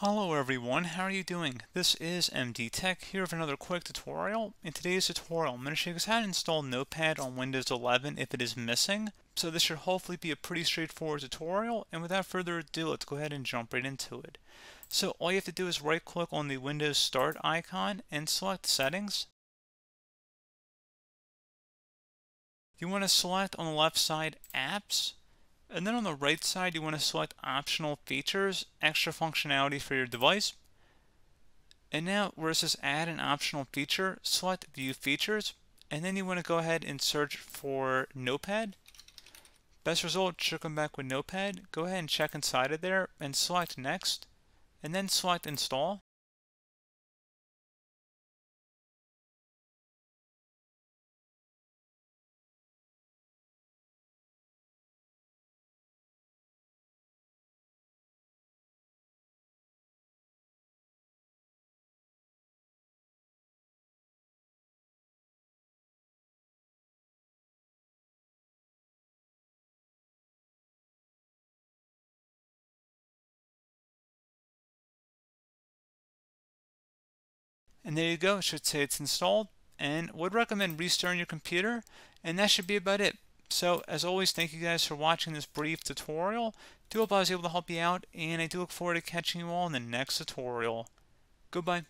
Hello everyone, how are you doing? This is MD Tech here with another quick tutorial. In today's tutorial, I'm going to show you how to install Notepad on Windows 11 if it is missing. So this should hopefully be a pretty straightforward tutorial, and without further ado, let's go ahead and jump right into it. So all you have to do is right click on the Windows Start icon and select Settings. You want to select on the left side Apps, and then on the right side, you want to select optional features, extra functionality for your device. And now where it says add an optional feature, select view features, and then you want to go ahead and search for Notepad. Best result should come back with Notepad. Go ahead and check inside of there and select next, and then select install. And there you go, it should say it's installed. And would recommend restarting your computer. And that should be about it. So as always, thank you guys for watching this brief tutorial. Do hope I was able to help you out. And I do look forward to catching you all in the next tutorial. Goodbye.